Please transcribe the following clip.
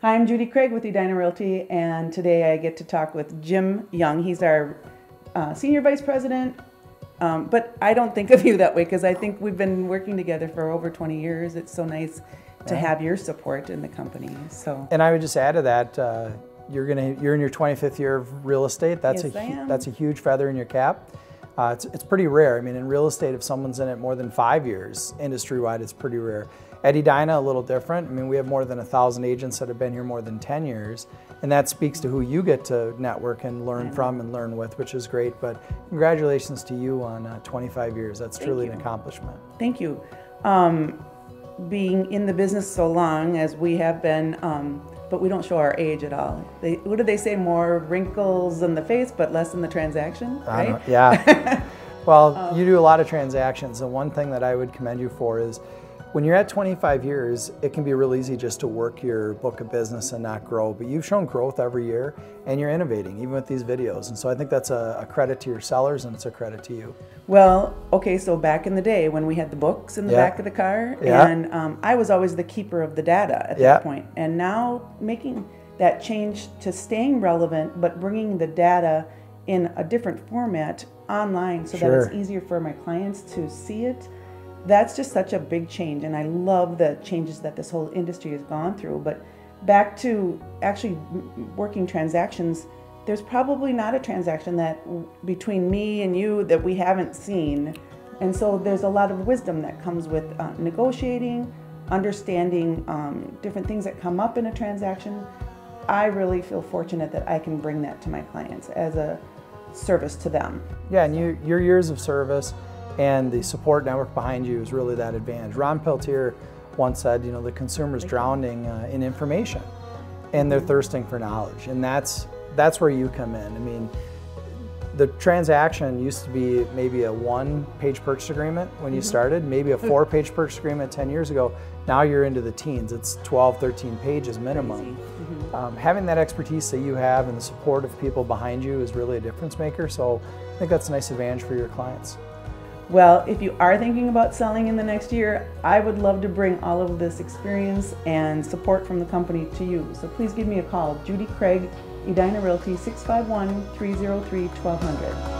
Hi, I'm Judy Craig with Edina Realty, and today I get to talk with Jim Young. He's our uh, Senior Vice President, um, but I don't think of you that way because I think we've been working together for over 20 years. It's so nice to have your support in the company. So, And I would just add to that, uh, you're gonna you're in your 25th year of real estate. That's Yes, a that's a huge feather in your cap. Uh, it's, it's pretty rare. I mean, in real estate, if someone's in it more than five years, industry wide, it's pretty rare. At Edina, a little different. I mean, we have more than a thousand agents that have been here more than 10 years, and that speaks to who you get to network and learn from and learn with, which is great. But congratulations to you on uh, 25 years. That's truly you. an accomplishment. thank you. Um, being in the business so long as we have been, um, but we don't show our age at all. They, what do they say? More wrinkles in the face, but less in the transaction, right? Yeah. well, um, you do a lot of transactions, and one thing that I would commend you for is when you're at 25 years, it can be real easy just to work your book of business and not grow. But you've shown growth every year, and you're innovating, even with these videos. And so I think that's a, a credit to your sellers, and it's a credit to you. Well, okay, so back in the day when we had the books in the Yeah. back of the car, Yeah. and um, I was always the keeper of the data at Yeah. that point. And now making that change to staying relevant, but bringing the data in a different format online so that it's easier for my clients to see it. That's just such a big change, and I love the changes that this whole industry has gone through. But back to actually working transactions, there's probably not a transaction that between me and you that we haven't seen. And so there's a lot of wisdom that comes with uh, negotiating, understanding um, different things that come up in a transaction. I really feel fortunate that I can bring that to my clients as a service to them. Yeah, and you, your years of service and the support network behind you is really that advantage. Ron Peltier once said, you know, the consumer's drowning uh, in information and they're thirsting for knowledge. And that's, that's where you come in. I mean, the transaction used to be maybe a one page purchase agreement when you started, maybe a four page purchase agreement 10 years ago. Now you're into the teens. It's 12, 13 pages minimum. Um, having that expertise that you have and the support of people behind you is really a difference maker. So I think that's a nice advantage for your clients. Well, if you are thinking about selling in the next year, I would love to bring all of this experience and support from the company to you. So please give me a call, Judy Craig, Edina Realty, 651 303 1200.